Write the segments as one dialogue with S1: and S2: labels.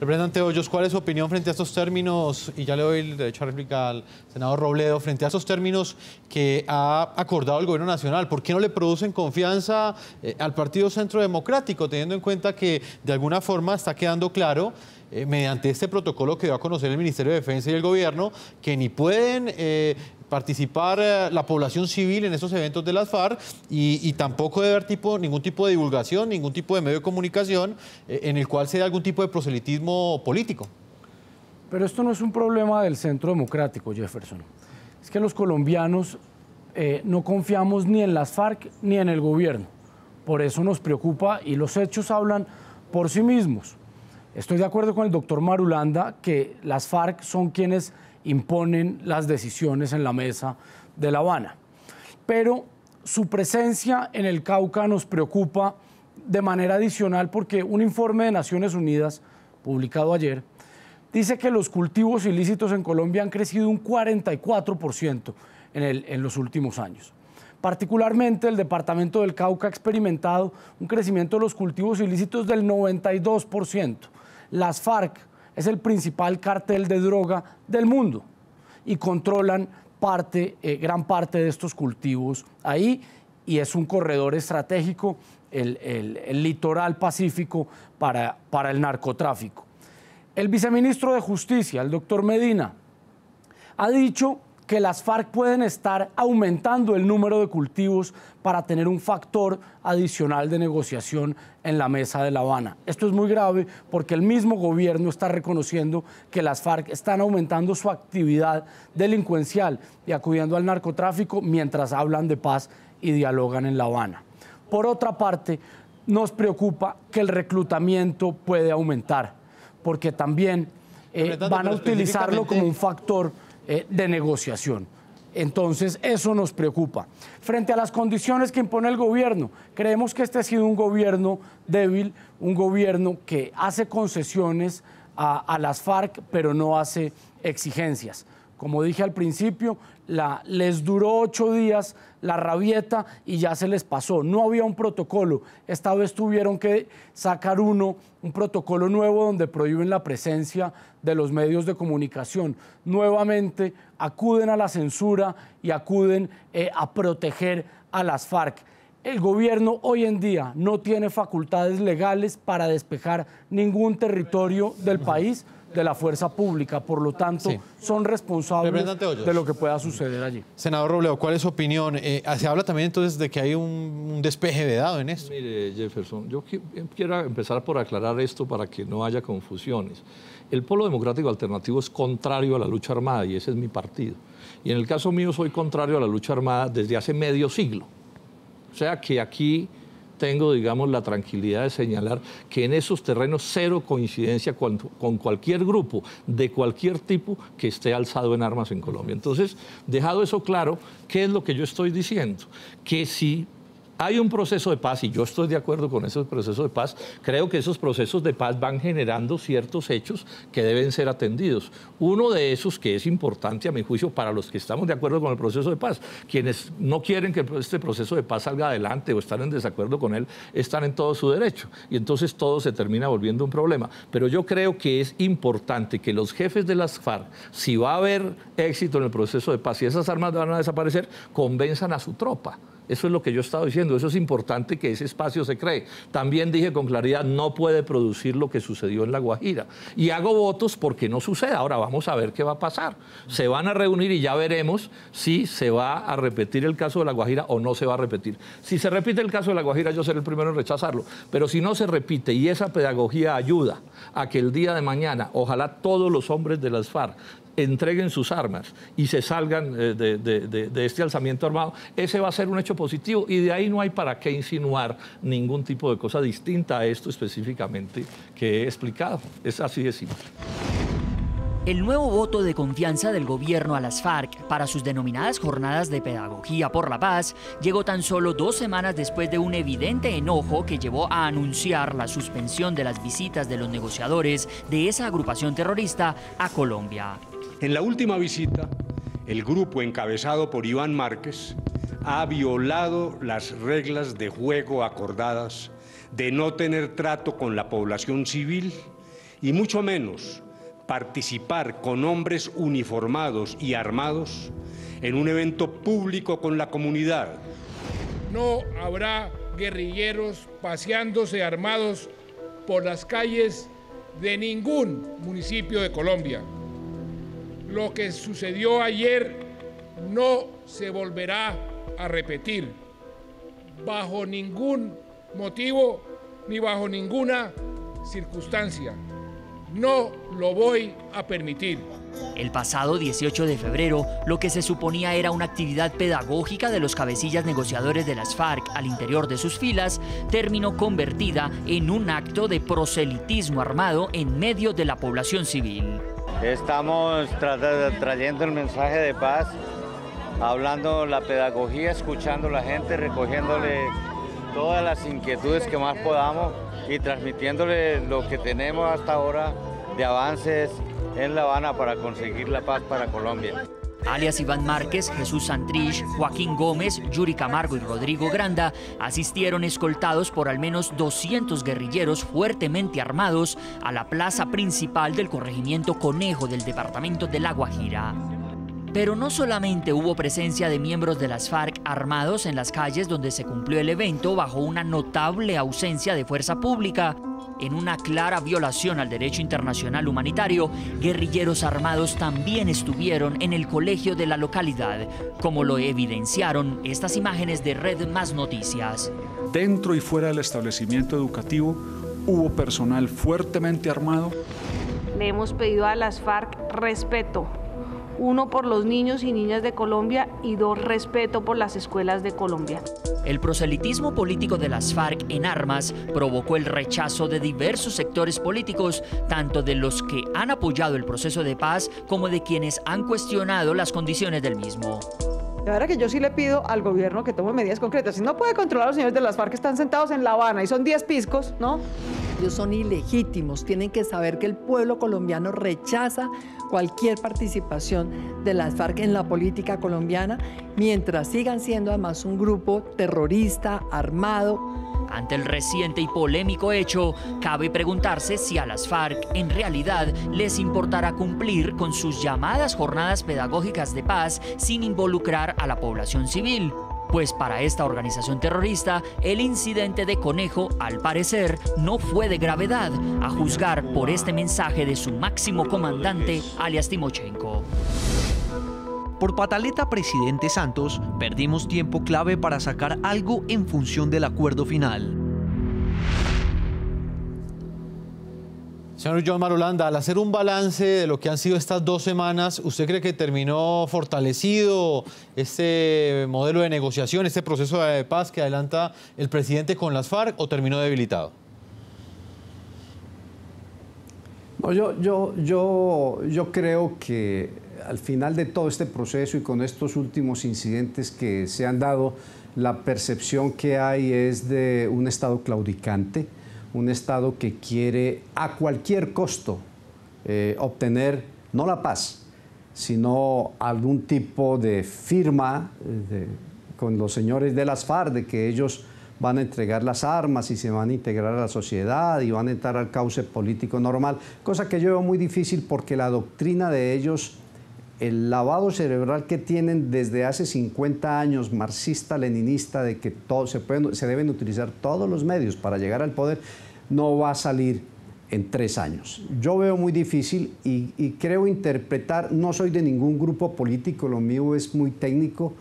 S1: Representante Hoyos, ¿cuál es su opinión frente a estos términos? Y ya le doy el derecho a réplica al senador Robledo, frente a estos términos que ha acordado el gobierno nacional. ¿Por qué no le producen confianza eh, al Partido Centro Democrático, teniendo en cuenta que de alguna forma está quedando claro eh, mediante este protocolo que dio a conocer el Ministerio de Defensa y el gobierno, que ni pueden eh, participar eh, la población civil en estos eventos de las FARC y, tampoco debe haber tipo, ningún tipo de divulgación, ningún tipo de medio de comunicación eh, en el cual se dé algún tipo de proselitismo político.
S2: Pero esto no es un problema del centro democrático, Jefferson. Es que los colombianos eh, no confiamos ni en las FARC ni en el gobierno. Por eso nos preocupa y los hechos hablan por sí mismos. Estoy de acuerdo con el doctor Marulanda que las FARC son quienes imponen las decisiones en la mesa de La Habana. Pero su presencia en el Cauca nos preocupa de manera adicional porque un informe de Naciones Unidas, publicado ayer, dice que los cultivos ilícitos en Colombia han crecido un 44% en, en los últimos años. Particularmente el departamento del Cauca ha experimentado un crecimiento de los cultivos ilícitos del 92%. Las FARC es el principal cartel de droga del mundo y controlan parte, eh, gran parte de estos cultivos ahí y es un corredor estratégico, el, litoral pacífico para, para el narcotráfico. El viceministro de Justicia, el doctor Medina, ha dicho que las FARC pueden estar aumentando el número de cultivos para tener un factor adicional de negociación en la mesa de La Habana. Esto es muy grave porque el mismo gobierno está reconociendo que las FARC están aumentando su actividad delincuencial y acudiendo al narcotráfico mientras hablan de paz y dialogan en La Habana. Por otra parte, nos preocupa que el reclutamiento puede aumentar porque también eh, van a utilizarlo como un factor eh, de negociación. Entonces, eso nos preocupa. Frente a las condiciones que impone el gobierno, creemos que este ha sido un gobierno débil, un gobierno que hace concesiones a, las FARC, pero no hace exigencias. Como dije al principio, les duró ocho días la rabieta y ya se les pasó. No había un protocolo. Esta vez tuvieron que sacar uno, un protocolo nuevo donde prohíben la presencia de los medios de comunicación. Nuevamente acuden a la censura y acuden eh, a proteger a las FARC. El gobierno hoy en día no tiene facultades legales para despejar ningún territorio del país de la fuerza pública. Por lo tanto, son responsables de lo que pueda suceder allí.
S1: Senador Robledo, ¿cuál es su opinión? Eh, se habla también entonces de que hay un, despeje vedado en esto.
S3: Mire, Jefferson, yo quiero empezar por aclarar esto para que no haya confusiones. El Polo Democrático Alternativo es contrario a la lucha armada y ese es mi partido. Y en el caso mío soy contrario a la lucha armada desde hace medio siglo. O sea que aquí tengo, digamos, la tranquilidad de señalar que en esos terrenos cero coincidencia con, cualquier grupo de cualquier tipo que esté alzado en armas en Colombia. Entonces, dejado eso claro, ¿qué es lo que yo estoy diciendo? Que si hay un proceso de paz y yo estoy de acuerdo con esos procesos de paz. Creo que esos procesos de paz van generando ciertos hechos que deben ser atendidos. Uno de esos que es importante a mi juicio para los que estamos de acuerdo con el proceso de paz, quienes no quieren que este proceso de paz salga adelante o están en desacuerdo con él, están en todo su derecho y entonces todo se termina volviendo un problema. Pero yo creo que es importante que los jefes de las FARC, si va a haber éxito en el proceso de paz y esas armas van a desaparecer, convenzan a su tropa eso es lo que yo he estado diciendo. Eso es importante que ese espacio se cree. También dije con claridad, no puede producir lo que sucedió en La Guajira. Y hago votos porque no sucede. Ahora vamos a ver qué va a pasar. Se van a reunir y ya veremos si se va a repetir el caso de La Guajira o no se va a repetir. Si se repite el caso de La Guajira, yo seré el primero en rechazarlo. Pero si no se repite y esa pedagogía ayuda a que el día de mañana, ojalá todos los hombres de las FARC entreguen sus armas y se salgan eh, de, este alzamiento armado, ese va a ser un hecho positivo y de ahí no hay para qué insinuar ningún tipo de cosa distinta a esto específicamente que he explicado. Es así de simple.
S4: El nuevo voto de confianza del gobierno a las FARC para sus denominadas jornadas de pedagogía por la paz llegó tan solo dos semanas después de un evidente enojo que llevó a anunciar la suspensión de las visitas de los negociadores de esa agrupación terrorista a Colombia.
S5: En la última visita, el grupo encabezado por Iván Márquez ha violado las reglas de juego acordadas de no tener trato con la población civil y mucho menos participar con hombres uniformados y armados en un evento público con la comunidad.
S6: No habrá guerrilleros paseándose armados por las calles de ningún municipio de Colombia. Lo que sucedió ayer no se volverá a repetir bajo ningún motivo ni bajo ninguna circunstancia. No lo voy a permitir.
S4: El pasado 18 de febrero, lo que se suponía era una actividad pedagógica de los cabecillas negociadores de las FARC al interior de sus filas, terminó convertida en un acto de proselitismo armado en medio de la población civil.
S7: Estamos trayendo el mensaje de paz, hablando la pedagogía, escuchando a la gente, recogiéndole todas las inquietudes que más podamos y transmitiéndole lo que tenemos hasta ahora de avances en La Habana para conseguir la paz para Colombia.
S4: Alias Iván Márquez, Jesús Santrich, Joaquín Gómez, Yuri Camargo y Rodrigo Granda asistieron escoltados por al menos 200 guerrilleros fuertemente armados a la plaza principal del corregimiento Conejo del departamento de La Guajira. Pero no solamente hubo presencia de miembros de las FARC armados en las calles donde se cumplió el evento bajo una notable ausencia de fuerza pública, en una clara violación al derecho internacional humanitario, guerrilleros armados también estuvieron en el colegio de la localidad, como lo evidenciaron estas imágenes de Red Más Noticias.
S8: Dentro y fuera del establecimiento educativo hubo personal fuertemente armado.
S9: Le hemos pedido a las FARC respeto, uno por los niños y niñas de Colombia y dos, respeto por las escuelas de Colombia.
S4: El proselitismo político de las FARC en armas provocó el rechazo de diversos sectores políticos, tanto de los que han apoyado el proceso de paz como de quienes han cuestionado las condiciones del mismo.
S10: Ahora que yo sí le pido al gobierno que tome medidas concretas. Si no puede controlar a los señores de las FARC que están sentados en La Habana y son 10 piscos, ¿no?
S11: Ellos son ilegítimos. Tienen que saber que el pueblo colombiano rechaza cualquier participación de las FARC en la política colombiana, mientras sigan siendo además un grupo terrorista, armado.
S4: Ante el reciente y polémico hecho, cabe preguntarse si a las FARC en realidad les importará cumplir con sus llamadas jornadas pedagógicas de paz sin involucrar a la población civil. Pues para esta organización terrorista, el incidente de Conejo, al parecer, no fue de gravedad, a juzgar por este mensaje de su máximo comandante, alias Timochenko.
S12: Por pataleta presidente Santos, perdimos tiempo clave para sacar algo en función del acuerdo final.
S1: Señor John Marulanda, al hacer un balance de lo que han sido estas dos semanas, ¿usted cree que terminó fortalecido este modelo de negociación, este proceso de paz que adelanta el presidente con las FARC o terminó debilitado?
S13: No, yo, yo, yo, yo creo que al final de todo este proceso y con estos últimos incidentes que se han dado, la percepción que hay es de un Estado claudicante, un Estado que quiere a cualquier costo eh, obtener no la paz, sino algún tipo de firma eh, con los señores de las FARC de que ellos van a entregar las armas y se van a integrar a la sociedad y van a entrar al cauce político normal, cosa que yo veo muy difícil porque la doctrina de ellos, el lavado cerebral que tienen desde hace 50 años, marxista-leninista, de que todo, se, pueden, se deben utilizar todos los medios para llegar al poder, no va a salir en tres años. Yo veo muy difícil y, creo interpretar, no soy de ningún grupo político, lo mío es muy técnico,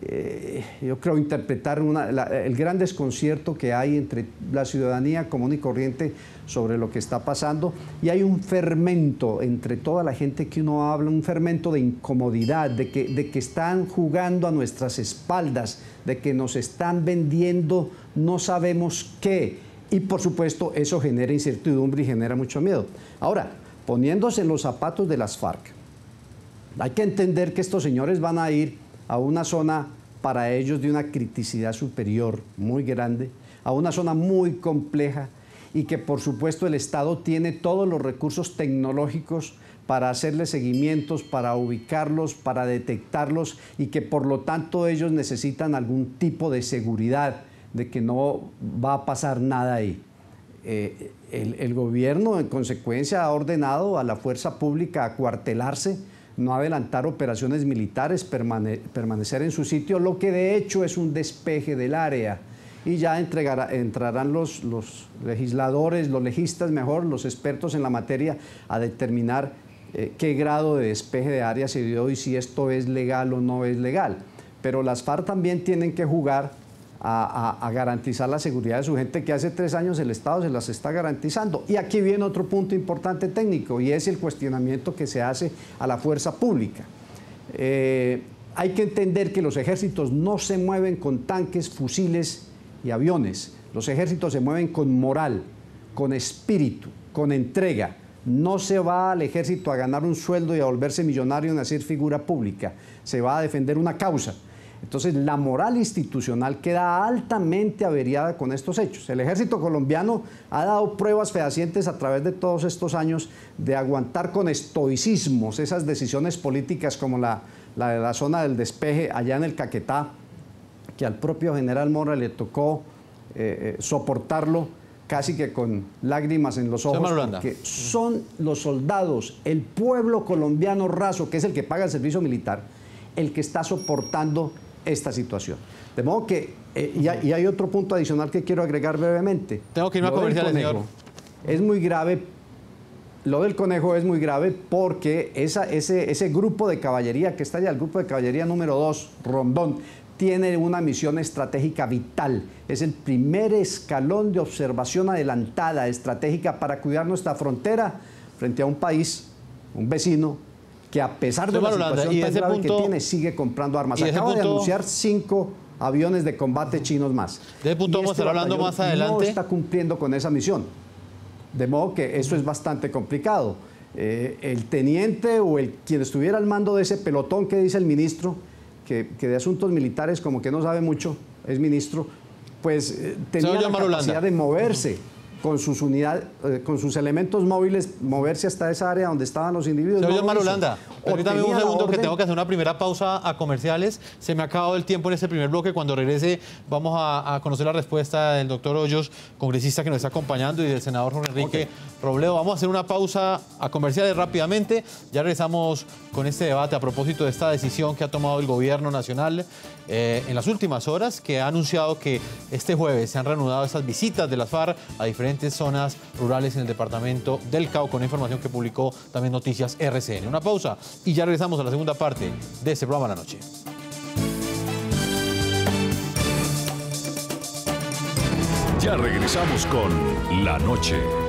S13: eh, yo creo interpretar el gran desconcierto que hay entre la ciudadanía común y corriente sobre lo que está pasando y hay un fermento entre toda la gente que uno habla, un fermento de incomodidad, de que están jugando a nuestras espaldas, de que nos están vendiendo no sabemos qué y por supuesto eso genera incertidumbre y genera mucho miedo. Ahora, poniéndose en los zapatos de las FARC, hay que entender que estos señores van a ir a una zona para ellos de una criticidad superior muy grande, a una zona muy compleja y que por supuesto el Estado tiene todos los recursos tecnológicos para hacerle seguimientos, para ubicarlos, para detectarlos y que por lo tanto ellos necesitan algún tipo de seguridad de que no va a pasar nada ahí. eh, el, gobierno, en consecuencia, ha ordenado a la fuerza pública acuartelarse, no adelantar operaciones militares, permanecer en su sitio, lo que de hecho es un despeje del área. Y ya entrarán los, los, legisladores, los legistas mejor, los expertos en la materia, a determinar eh, qué grado de despeje de área se dio y si esto es legal o no es legal. Pero las FARC también tienen que jugar a, garantizar la seguridad de su gente que hace tres años el Estado se las está garantizando. Y aquí viene otro punto importante técnico y es el cuestionamiento que se hace a la fuerza pública. Eh, hay que entender que los ejércitos no se mueven con tanques, fusiles y aviones. Los ejércitos se mueven con moral, con espíritu, con entrega. No se va al ejército a ganar un sueldo y a volverse millonario en hacer figura pública. Se va a defender una causa. Entonces, la moral institucional queda altamente averiada con estos hechos. El ejército colombiano ha dado pruebas fehacientes a través de todos estos años de aguantar con estoicismos esas decisiones políticas como la, de la zona del despeje allá en el Caquetá, que al propio general Mora le tocó eh, eh, soportarlo casi que con lágrimas en los ojos, porque son los soldados, el pueblo colombiano raso, que es el que paga el servicio militar, el que está soportando esta situación. De modo que, eh, y, hay, otro punto adicional que quiero agregar brevemente.
S1: Tengo que irme a comerciales, señor.
S13: Es muy grave, lo del conejo es muy grave porque esa, ese, ese grupo de caballería que está allá, el grupo de caballería número 2, Rondón, tiene una misión estratégica vital. Es el primer escalón de observación adelantada, estratégica para cuidar nuestra frontera frente a un país, un vecino, que a pesar de la situación tan grave que tiene, sigue comprando armas. Acaba de anunciar cinco aviones de combate chinos más.
S1: De ese punto vamos a estar hablando más adelante. No
S13: está cumpliendo con esa misión. De modo que eso es bastante complicado. Eh, el teniente o el quien estuviera al mando de ese pelotón que dice el ministro, que, que de asuntos militares como que no sabe mucho, es ministro, pues eh, tenía la capacidad de moverse con sus unidades, eh, con sus elementos móviles, moverse hasta esa área donde estaban los individuos.
S1: Señor Marulanda, permítame un segundo que tengo que hacer una primera pausa a comerciales. Se me ha acabado el tiempo en este primer bloque. Cuando regrese vamos a, conocer la respuesta del doctor Hoyos, congresista que nos está acompañando, y del senador Jorge Enrique Robledo. Vamos a hacer una pausa a comerciales rápidamente. Ya regresamos con este debate a propósito de esta decisión que ha tomado el gobierno nacional eh, en las últimas horas, que ha anunciado que este jueves se han reanudado estas visitas de las FARC a diferentes zonas rurales en el departamento del Cauca, con información que publicó también Noticias RCN. Una pausa y ya regresamos a la segunda parte de este programa La Noche.
S14: Ya regresamos con La Noche.